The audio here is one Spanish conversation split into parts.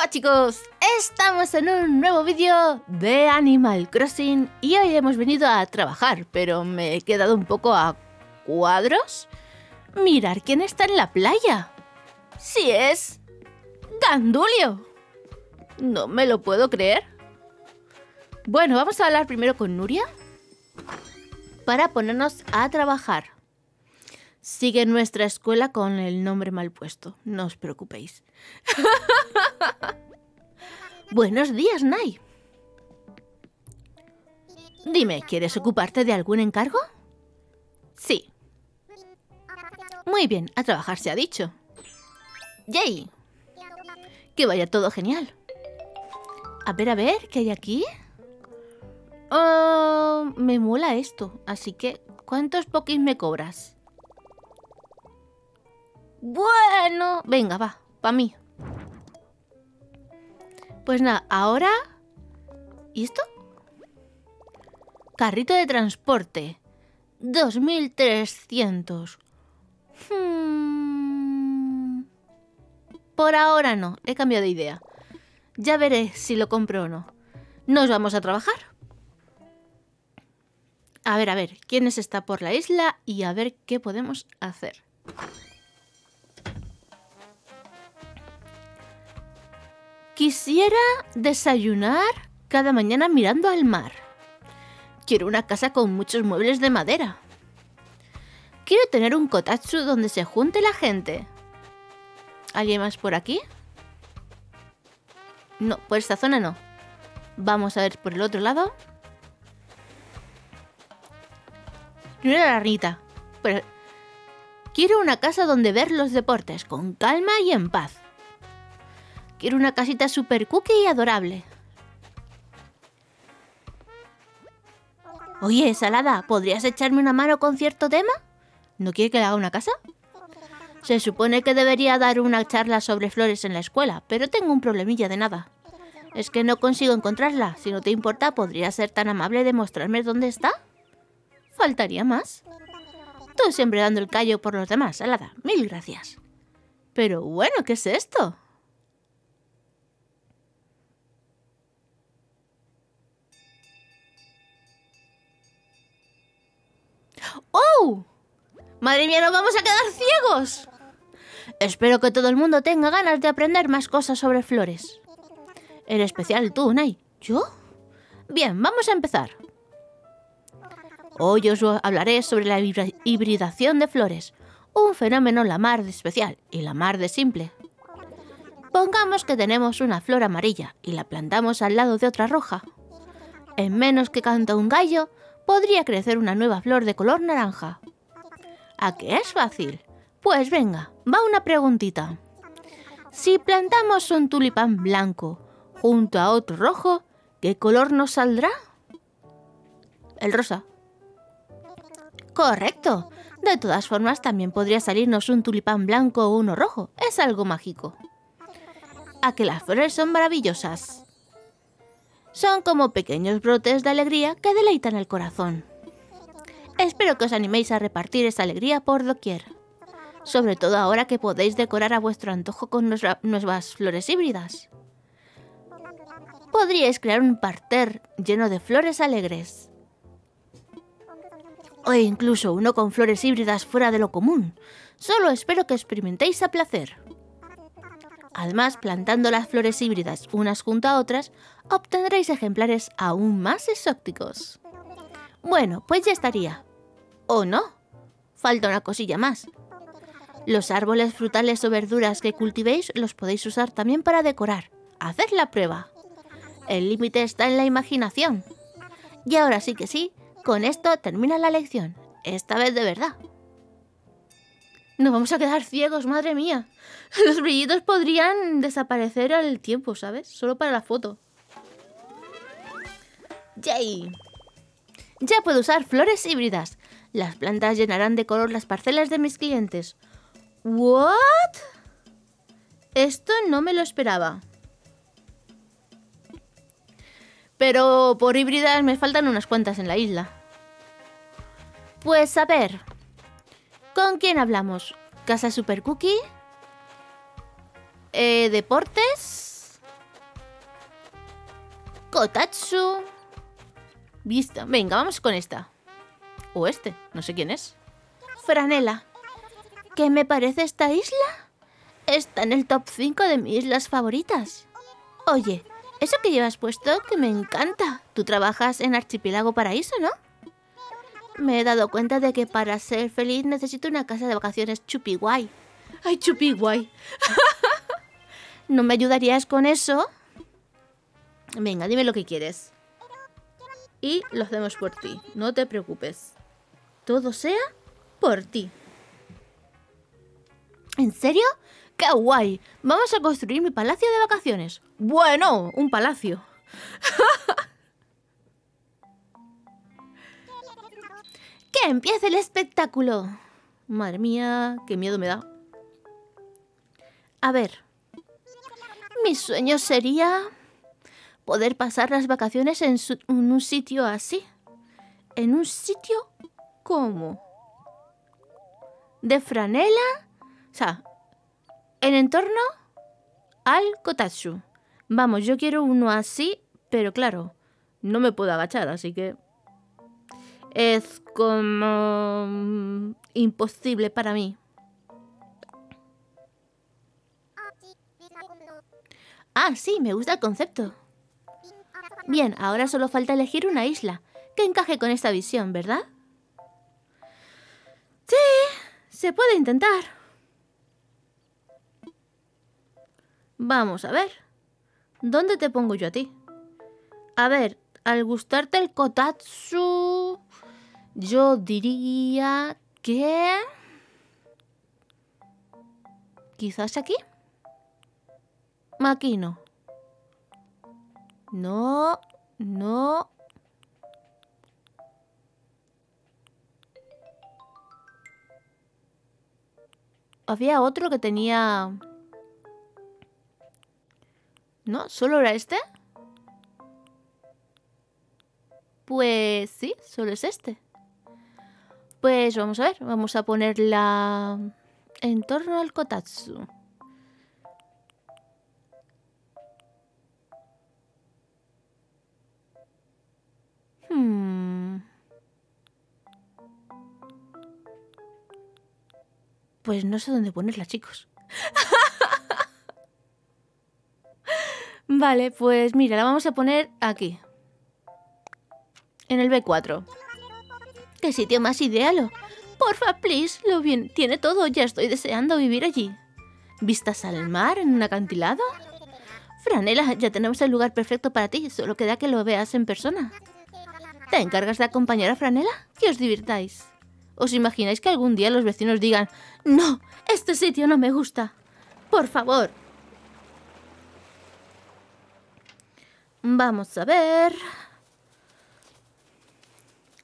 Hola chicos, estamos en un nuevo vídeo de Animal Crossing y hoy hemos venido a trabajar, pero me he quedado un poco a cuadros. Mirar quién está en la playa. Si es... Gandulio. No me lo puedo creer. Bueno, vamos a hablar primero con Nuria para ponernos a trabajar. Sigue nuestra escuela con el nombre mal puesto, no os preocupéis. Buenos días, Nai. Dime, ¿quieres ocuparte de algún encargo? Sí. Muy bien, a trabajar se ha dicho. ¡Yay! Que vaya todo genial. A ver, a ver, ¿qué hay aquí? Oh, me mola esto, así que ¿cuántos pokis me cobras? Bueno, venga, va, para mí. Pues nada, ahora... ¿Y esto? Carrito de transporte. 2300. Hmm. Por ahora no, he cambiado de idea. Ya veré si lo compro o no. Nos vamos a trabajar. A ver, a ver, quiénes está por la isla y a ver qué podemos hacer. Quisiera desayunar cada mañana mirando al mar. Quiero una casa con muchos muebles de madera. Quiero tener un kotatsu donde se junte la gente. ¿Alguien más por aquí? No, por esta zona no. Vamos a ver por el otro lado. Mira la ranita. Pero... Quiero una casa donde ver los deportes con calma y en paz. Quiero una casita super cookie y adorable. Oye, Salada, ¿podrías echarme una mano con cierto tema? ¿No quiere que le haga una casa? Se supone que debería dar una charla sobre flores en la escuela, pero tengo un problemilla de nada. Es que no consigo encontrarla. Si no te importa, ¿podrías ser tan amable de mostrarme dónde está? Faltaría más. Tú siempre dando el callo por los demás, Salada. Mil gracias. Pero bueno, ¿qué es esto? ¡Madre mía, nos vamos a quedar ciegos! Espero que todo el mundo tenga ganas de aprender más cosas sobre flores. En especial tú, Nai. ¿Yo? Bien, vamos a empezar. Hoy os hablaré sobre la hibridación de flores, un fenómeno la mar de especial y la mar de simple. Pongamos que tenemos una flor amarilla y la plantamos al lado de otra roja. En menos que canta un gallo, podría crecer una nueva flor de color naranja. ¿A qué es fácil? Pues venga, va una preguntita. Si plantamos un tulipán blanco junto a otro rojo, ¿qué color nos saldrá? El rosa. Correcto. De todas formas, también podría salirnos un tulipán blanco o uno rojo. Es algo mágico. A que las flores son maravillosas. Son como pequeños brotes de alegría que deleitan el corazón. Espero que os animéis a repartir esa alegría por doquier. Sobre todo ahora que podéis decorar a vuestro antojo con nuevas flores híbridas. Podríais crear un parter lleno de flores alegres. O incluso uno con flores híbridas fuera de lo común. Solo espero que experimentéis a placer. Además, plantando las flores híbridas unas junto a otras, obtendréis ejemplares aún más exóticos. Bueno, pues ya estaría. ¿O no? Falta una cosilla más. Los árboles frutales o verduras que cultivéis los podéis usar también para decorar. Haced la prueba. El límite está en la imaginación. Y ahora sí que sí, con esto termina la lección. Esta vez de verdad. Nos vamos a quedar ciegos, madre mía. Los brillitos podrían desaparecer al tiempo, ¿sabes? Solo para la foto. ¡Yay! Ya puedo usar flores híbridas. Las plantas llenarán de color las parcelas de mis clientes. ¿What? Esto no me lo esperaba. Pero por híbridas me faltan unas cuantas en la isla. Pues a ver, ¿Con quién hablamos? ¿Casa Super Cookie? Eh, ¿Deportes? Kotatsu. Vista. Venga, vamos con esta. O este, no sé quién es. Franela. ¿Qué me parece esta isla? Está en el top 5 de mis islas favoritas. Oye, eso que llevas puesto que me encanta. Tú trabajas en Archipiélago Paraíso, ¿no? Me he dado cuenta de que para ser feliz necesito una casa de vacaciones chupi guay. ¡Ay, chupi guay! ¿No me ayudarías con eso? Venga, dime lo que quieres. Y lo hacemos por ti, no te preocupes. Todo sea por ti. ¿En serio? ¡Qué guay! Vamos a construir mi palacio de vacaciones. Bueno, un palacio. ¡Que empiece el espectáculo! Madre mía, qué miedo me da. A ver. Mi sueño sería poder pasar las vacaciones en, un sitio así. ¿En un sitio cómo? ¿De franela? O sea, en entorno al kotatsu. Vamos, yo quiero uno así, pero claro, no me puedo agachar, así que es como mm, imposible para mí. Ah, sí, me gusta el concepto. Bien, ahora solo falta elegir una isla que encaje con esta visión, ¿verdad? Se puede intentar. Vamos a ver. ¿Dónde te pongo yo a ti? A ver, al gustarte el kotatsu, yo diría que... Quizás aquí. Aquí no. No, Había otro que tenía... ¿No? ¿Solo era este? Pues sí, solo es este. Pues vamos a ver, vamos a ponerla en torno al kotatsu. Hmm. Pues no sé dónde ponerla, chicos. vale, pues mira, la vamos a poner aquí. En el B4. ¿Qué sitio más ideal? Porfa, please, lo bien. Tiene todo, ya estoy deseando vivir allí. ¿Vistas al mar en un acantilado? Franela, ya tenemos el lugar perfecto para ti, solo queda que lo veas en persona. ¿Te encargas de acompañar a Franela? Que os divirtáis. ¿Os imagináis que algún día los vecinos digan No, este sitio no me gusta? Por favor. Vamos a ver...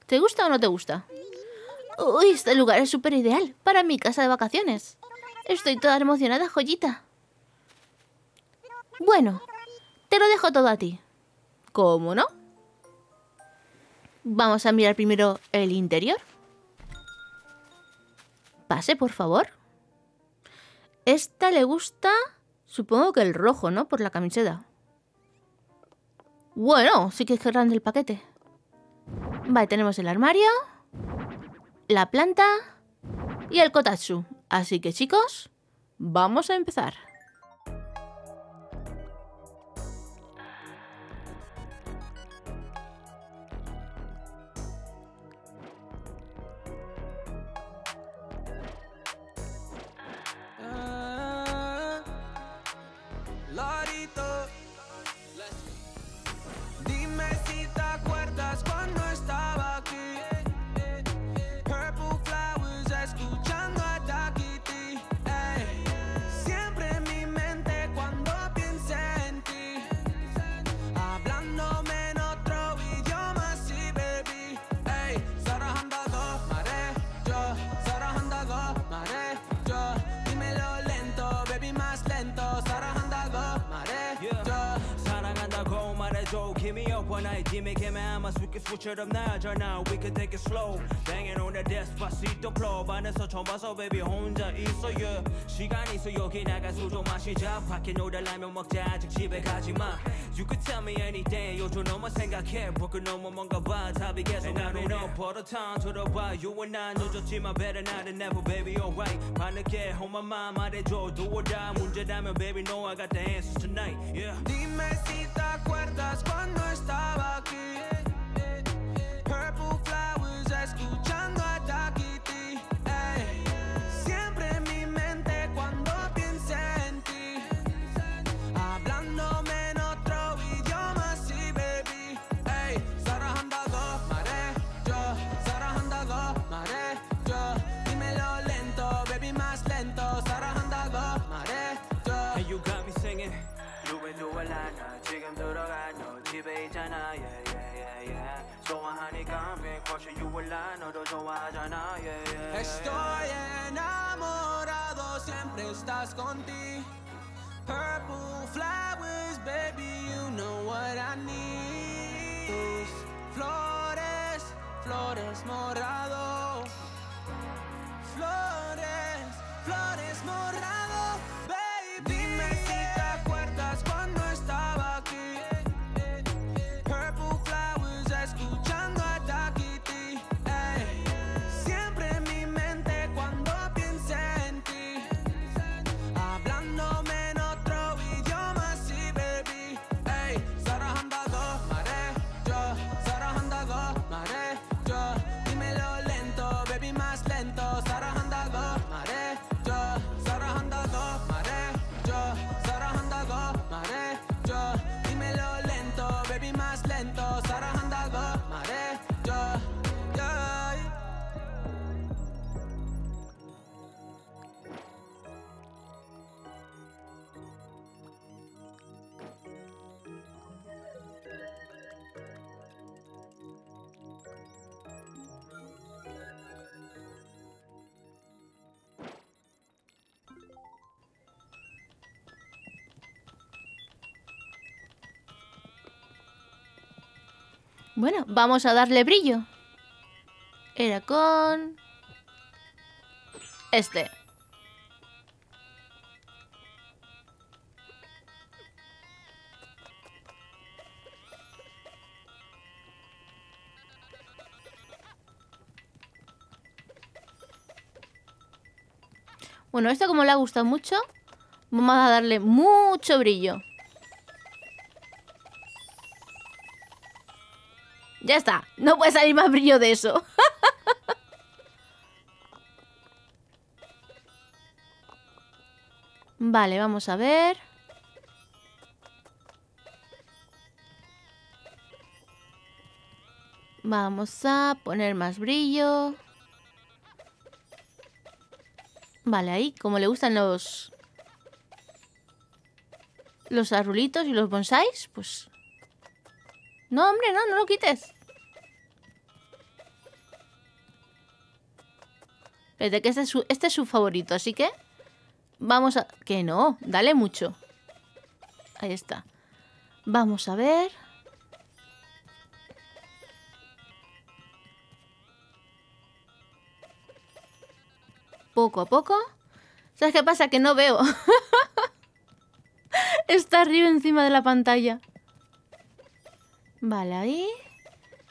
¿Te gusta o no te gusta? Uy, este lugar es súper ideal para mi casa de vacaciones. Estoy toda emocionada, joyita. Bueno, te lo dejo todo a ti. ¿Cómo no? Vamos a mirar primero el interior. Pase, por favor. Esta le gusta, supongo que el rojo, ¿no? Por la camiseta. Bueno, sí que es grande el paquete. Vale, tenemos el armario, la planta y el kotatsu. Así que chicos, vamos a empezar. Give me up one night DM에게만 아마 수기수처럼 나잖아 We can switch it up now, we can take it slow. Banging on the despacito floor. 반에서 처음 봐서 baby 혼자 있어 yeah 시간 있어 여기 나가 술좀 마시자. 밖에 놀다 라면 먹자. 아직 집에 가지마. You could tell me anything 요즘 너만 생각해. broken 너무 뭔가 봐. 답이 계속 안 오네 Put a time to the You and I 늦었지만 better now than never baby alright 반늦게 on my mind 말해줘. Do or die. 문제라면 baby no, I got the answers tonight. Yeah. Estoy enamorado, siempre estás contigo. Purple flowers, baby, you know what I need. Tus flores, flores morado. Bueno, vamos a darle brillo. Era con... Este. Bueno, esto como le ha gustado mucho, vamos a darle mucho brillo. Ya está, no puede salir más brillo de eso. vale, vamos a ver. Vamos a poner más brillo. Vale, ahí, como le gustan los... Los arrulitos y los bonsáis, pues... No, hombre, no, no lo quites. Espérate, que este es, su, este es su favorito, así que... Vamos a... Que no, dale mucho. Ahí está. Vamos a ver... Poco a poco. ¿Sabes qué pasa? Que no veo. Está arriba encima de la pantalla. Vale, ahí.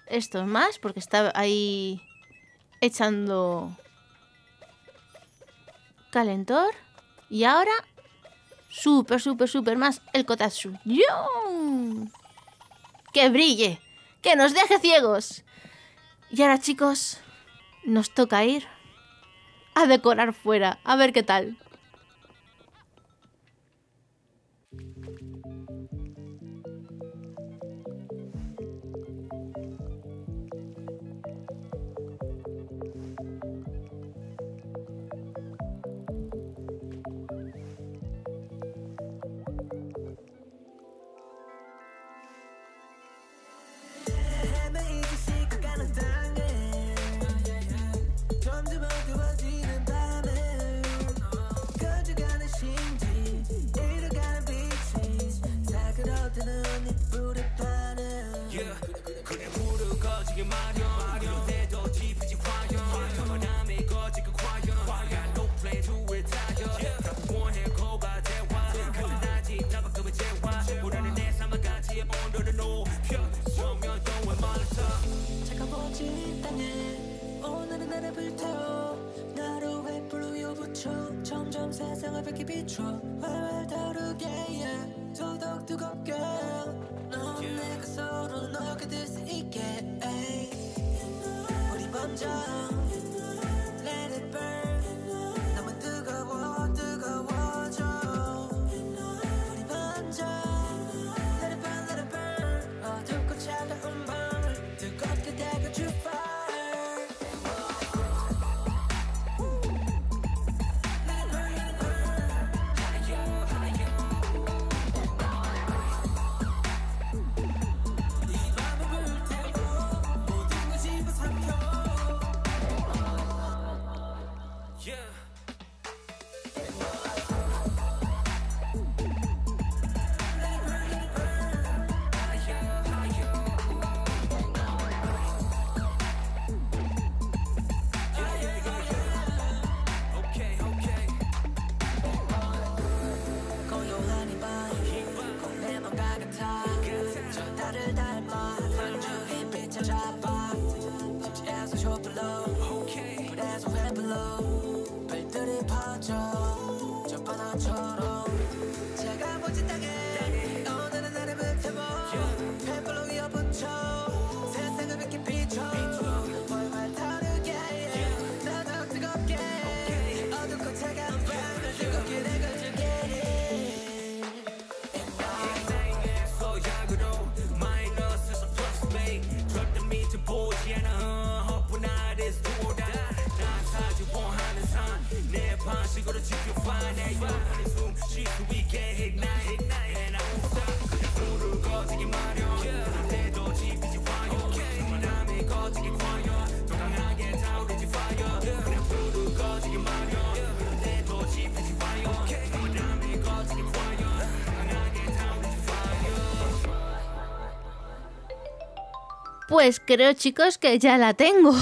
Esto es más, porque está ahí echando calentor. Y ahora, súper, súper, súper más el kotatsu. ¡Yum! ¡Que brille! ¡Que nos deje ciegos! Y ahora, chicos, nos toca ir a decorar fuera. A ver qué tal. trouble Pues creo chicos que ya la tengo.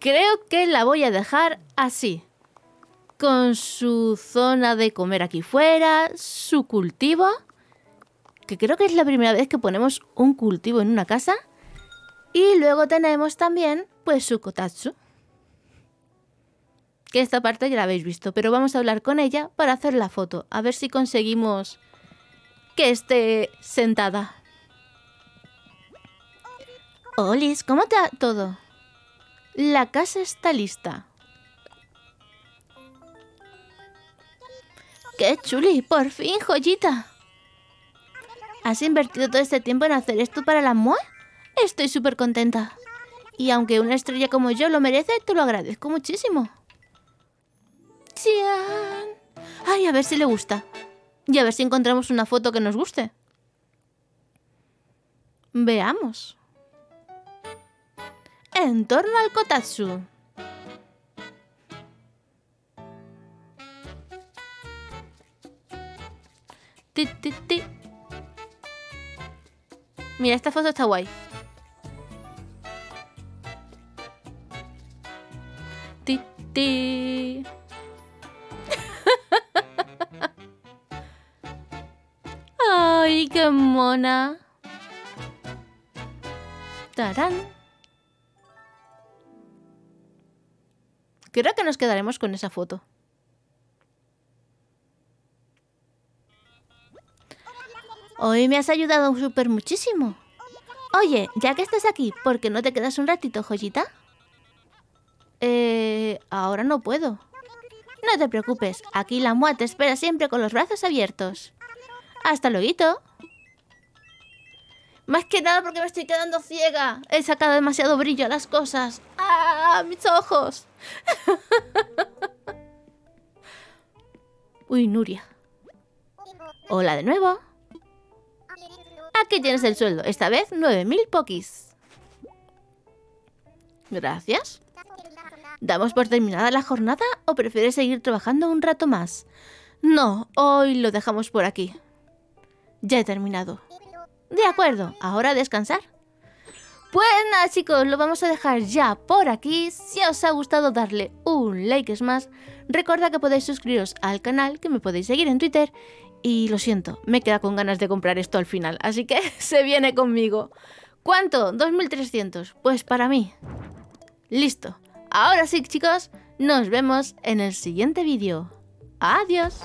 Creo que la voy a dejar así. Con su zona de comer aquí fuera, su cultivo. Que creo que es la primera vez que ponemos un cultivo en una casa. Y luego tenemos también pues su kotatsu. Que esta parte ya la habéis visto, pero vamos a hablar con ella para hacer la foto. A ver si conseguimos que esté sentada. Olis, ¿cómo ha todo? La casa está lista. ¡Qué chuli! ¡Por fin, joyita! ¿Has invertido todo este tiempo en hacer esto para la MOE? Estoy súper contenta. Y aunque una estrella como yo lo merece, te lo agradezco muchísimo. ¡Cian! Ay, a ver si le gusta. Y a ver si encontramos una foto que nos guste. Veamos. En torno al kotatsu. Ti, ti, ti. Mira, esta foto está guay. Ti, ti. Ay, qué mona. Tarán. Creo que nos quedaremos con esa foto. Hoy me has ayudado súper muchísimo. Oye, ya que estás aquí, ¿por qué no te quedas un ratito, joyita? Eh, ahora no puedo. No te preocupes, aquí la MUA te espera siempre con los brazos abiertos. Hasta luego. Más que nada porque me estoy quedando ciega. He sacado demasiado brillo a las cosas. ¡Ah! ¡Mis ojos! Uy, Nuria. Hola de nuevo. Aquí tienes el sueldo. Esta vez 9.000 pokis. Gracias. ¿Damos por terminada la jornada o prefieres seguir trabajando un rato más? No, hoy lo dejamos por aquí. Ya he terminado. De acuerdo, ahora descansar. Pues nada chicos, lo vamos a dejar ya por aquí. Si os ha gustado darle un like es más. Recordad que podéis suscribiros al canal, que me podéis seguir en Twitter. Y lo siento, me queda con ganas de comprar esto al final, así que se viene conmigo. ¿Cuánto? 2.300. Pues para mí. Listo. Ahora sí chicos, Nos vemos en el siguiente vídeo. Adiós.